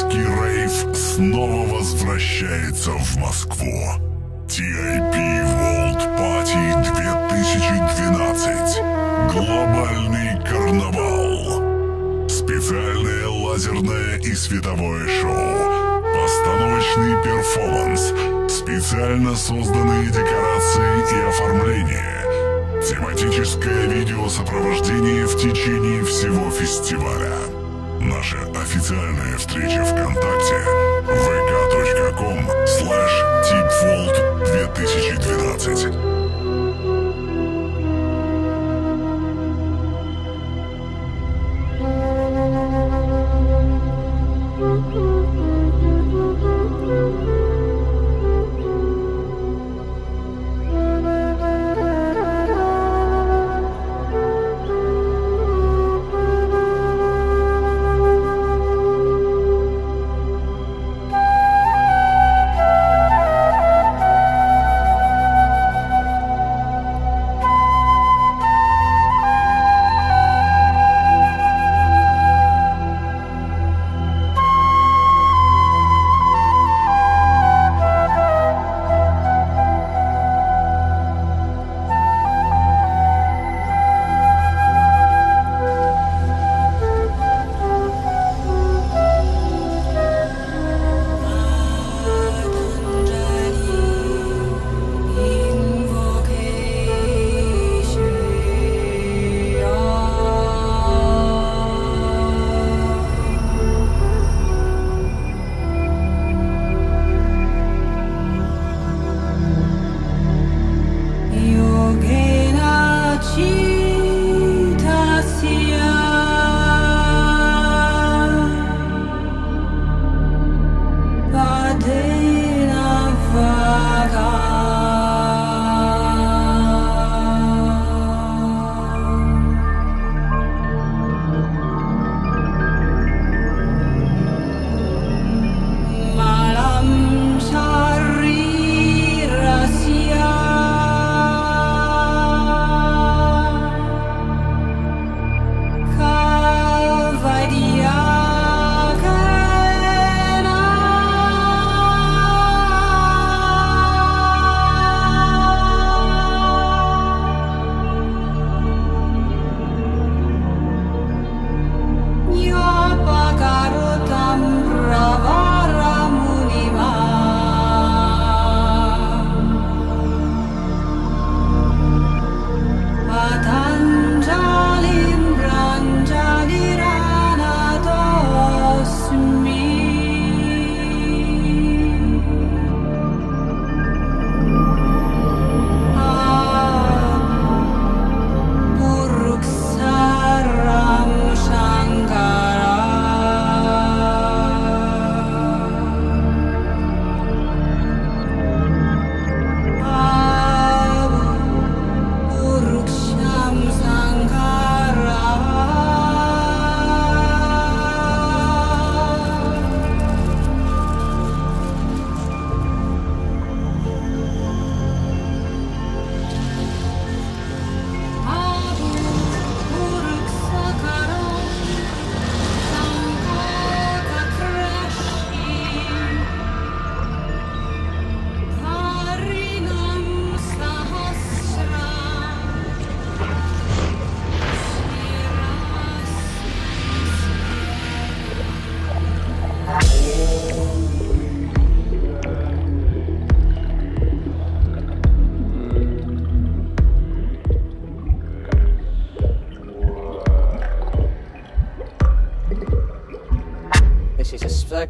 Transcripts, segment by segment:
Тематический рейв снова возвращается в Москву. TIP World Party 2012. Глобальный карнавал. Специальное лазерное и световое шоу. Постановочный перформанс. Специально созданные декорации и оформление. Тематическое видеосопровождение в течение всего фестиваля. Наша официальная встреча ВКонтакте. vk.com slash tipfold 2012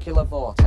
molecular vortex.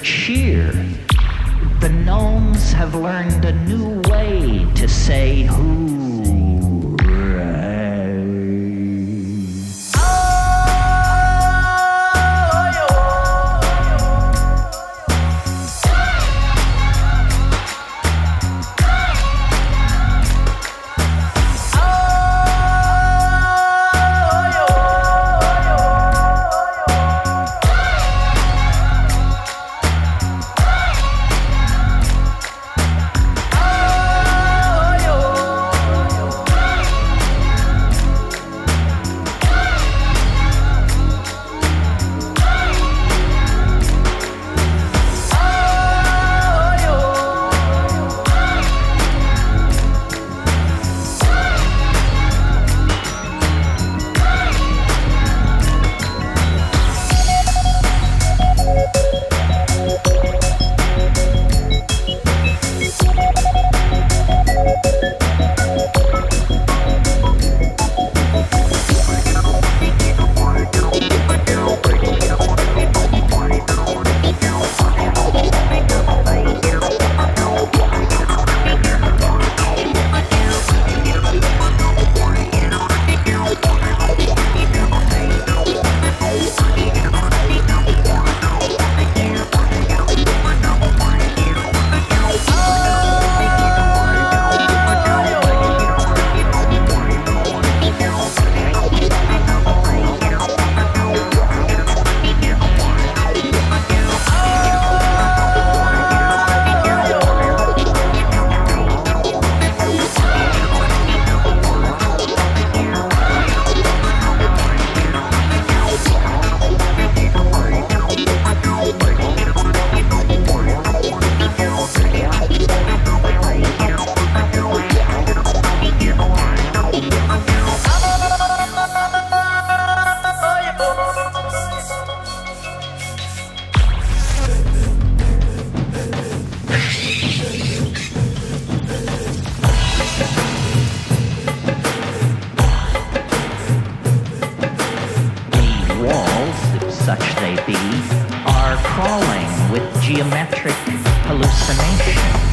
achieve hallucination.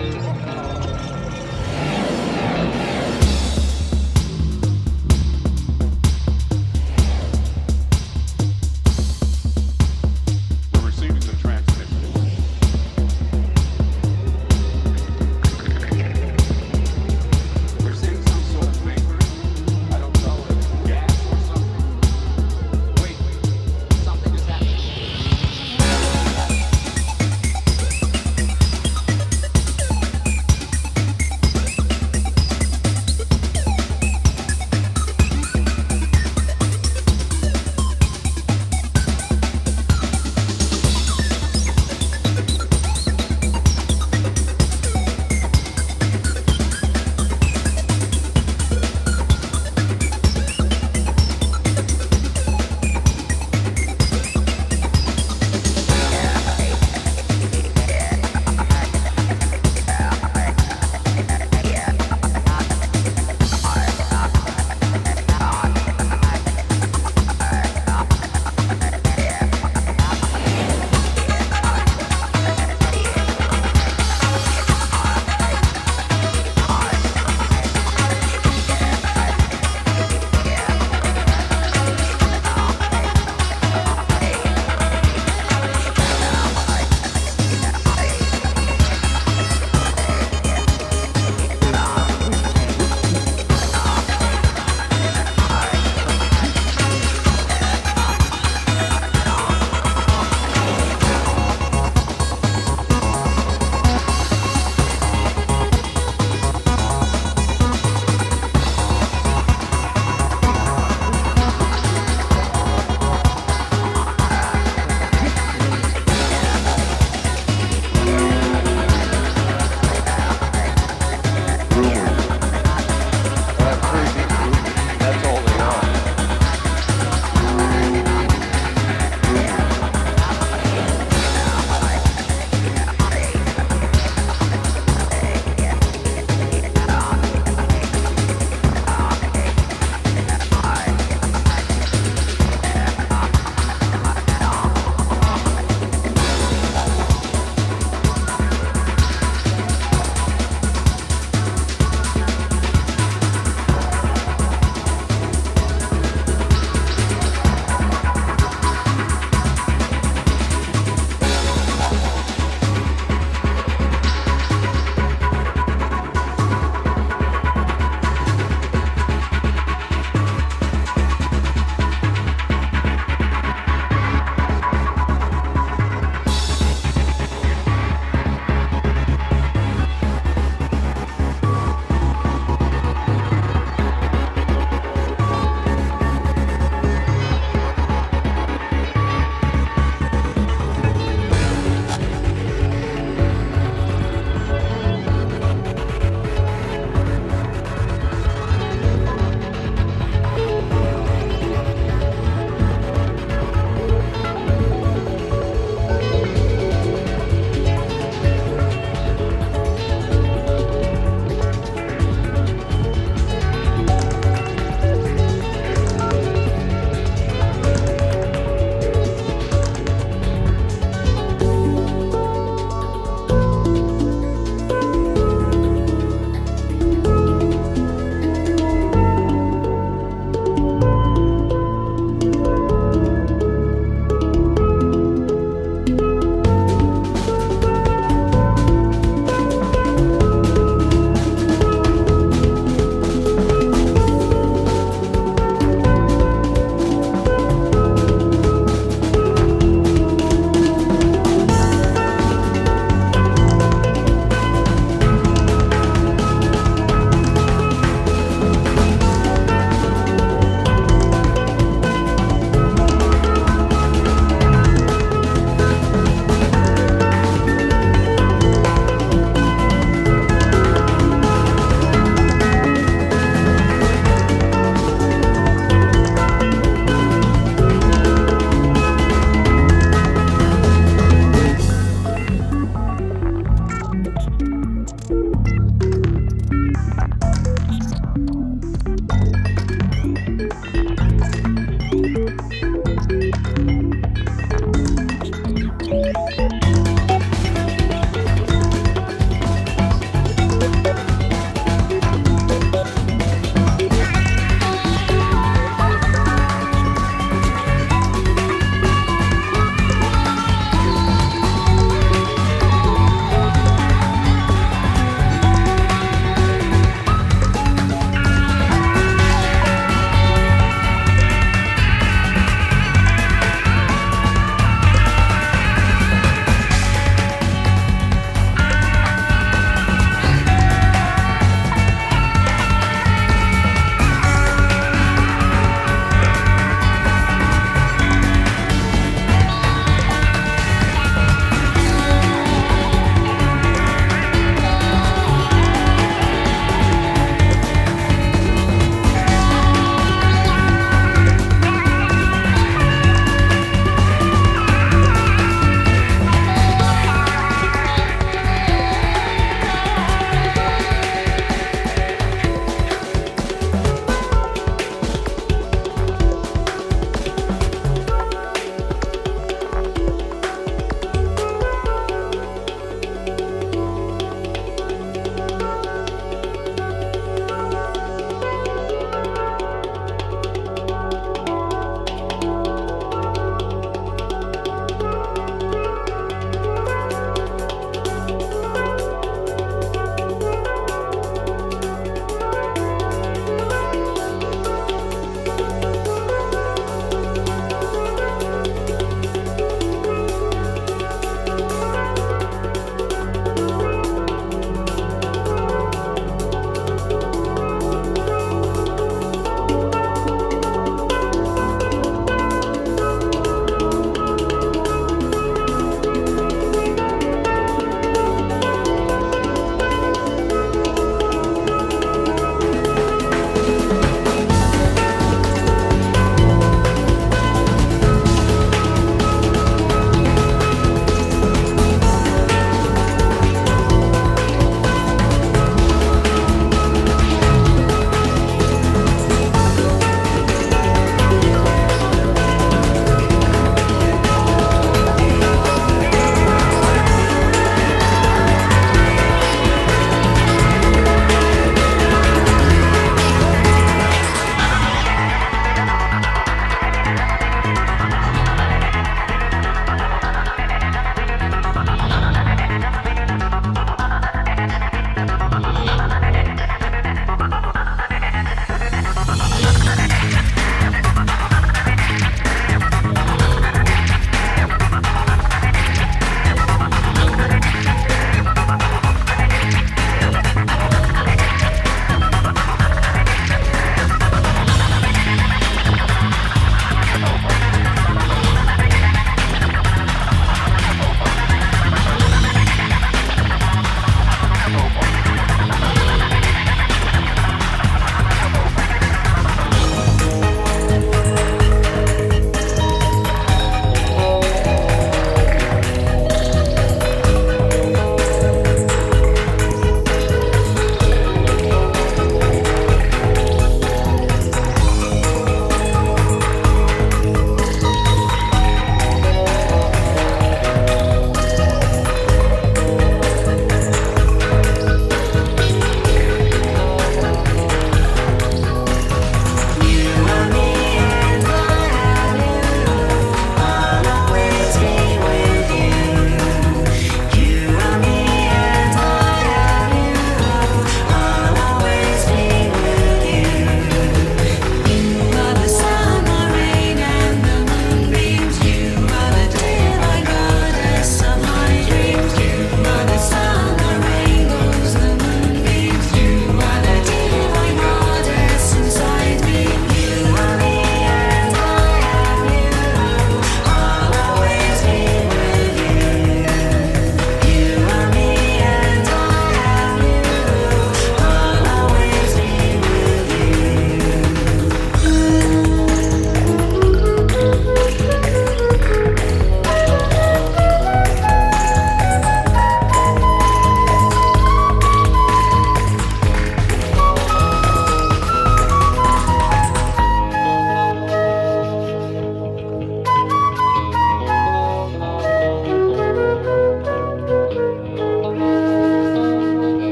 Oh,